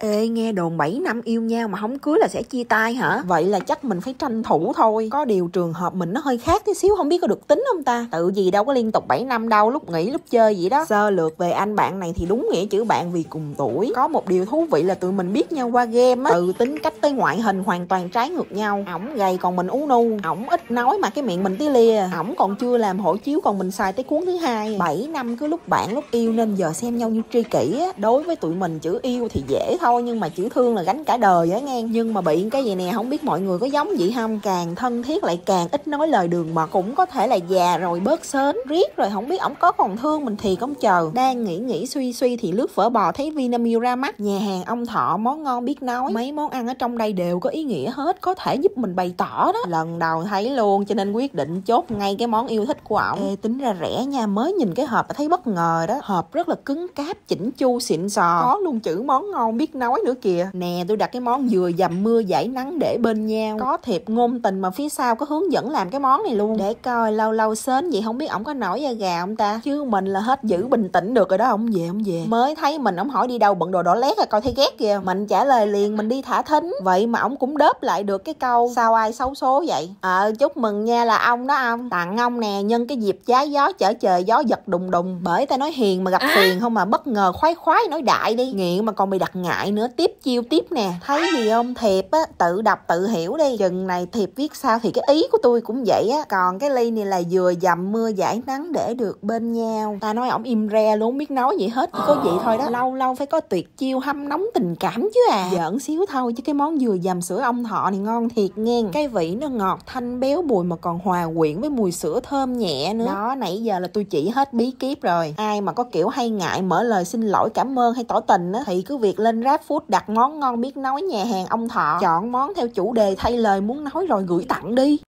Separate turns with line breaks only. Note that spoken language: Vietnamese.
Ê nghe đồn 7 năm yêu nhau mà không cưới là sẽ chia tay hả? Vậy là chắc mình phải tranh thủ thôi. Có điều trường hợp mình nó hơi khác tí xíu không biết có được tính không ta? Tự gì đâu có liên tục 7 năm đâu, lúc nghỉ lúc chơi vậy đó. Sơ lược về anh bạn này thì đúng nghĩa chữ bạn vì cùng tuổi. Có một điều thú vị là tụi mình biết nhau qua game á. Từ tính cách tới ngoại hình hoàn toàn trái ngược nhau. Ổng gầy còn mình ú nu, ổng ít nói mà cái miệng mình tí lia. Ổng còn chưa làm hộ chiếu còn mình xài tới cuốn thứ hai. 7 năm cứ lúc bạn lúc yêu nên giờ xem nhau như tri kỷ á. Đối với tụi mình chữ yêu thì dễ thôi thôi nhưng mà chữ thương là gánh cả đời á nghe. Nhưng mà bị cái gì nè không biết mọi người có giống vậy không? Càng thân thiết lại càng ít nói lời đường mật. Cũng có thể là già rồi bớt sến riết rồi không biết ổng có còn thương mình thì không chờ. Đang nghĩ nghĩ suy suy thì lướt phở bò thấy Vinamilk ra mắt. Nhà hàng ông thọ món ngon biết nói. Mấy món ăn ở trong đây đều có ý nghĩa hết có thể giúp mình bày tỏ đó. Lần đầu thấy luôn cho nên quyết định chốt ngay cái món yêu thích của ổng. Ê, tính ra rẻ nha mới nhìn cái hộp thấy bất ngờ đó. Hộp rất là cứng cáp chỉnh chu xịn sò. Có luôn chữ món ngon biết nói nữa kìa. Nè tôi đặt cái món vừa dầm mưa giải nắng để bên nhau. Có thiệp ngôn tình mà phía sau có hướng dẫn làm cái món này luôn. Để coi lâu lâu sến vậy không biết ổng có nổi da gà không ta? Chứ mình là hết giữ bình tĩnh được rồi đó ông về ông về. Mới thấy mình ổng hỏi đi đâu bận đồ đỏ lét rồi coi thấy ghét kìa. Mình trả lời liền mình đi thả thính. Vậy mà ổng cũng đớp lại được cái câu sao ai xấu số vậy? Ờ chúc mừng nha là ông đó ông. Tặng ông nè nhân cái dịp trái gió chở trời gió giật đùng đùng. Bởi ta nói hiền mà gặp phiền không mà bất ngờ khoái khoái nói đại đi. Nghiện mà còn bị đặt ngại nữa, tiếp chiêu tiếp nè. Thấy gì không? Thiệp á, tự đọc tự hiểu đi. Chừng này thiệp viết sao thì cái ý của tôi cũng vậy á. Còn cái ly này là vừa dầm mưa giải nắng để được bên nhau. Ta nói ổng im re luôn, biết nói gì hết, chỉ có vậy thôi đó. Lâu lâu phải có tuyệt chiêu hâm nóng tình cảm chứ à. Giỡn xíu thôi chứ cái món dừa dầm sữa ông thọ này ngon thiệt nghe. Cái vị nó ngọt thanh béo bùi mà còn hòa quyện với mùi sữa thơm nhẹ nữa. Đó, nãy giờ là tôi chỉ hết bí kíp rồi. Ai mà có kiểu hay ngại mở lời xin lỗi cảm ơn hay tỏ tình á, thì cứ việc lên fast food đặt món ngon biết nói nhà hàng ông thọ. Chọn món theo chủ đề thay lời muốn nói rồi gửi tặng đi.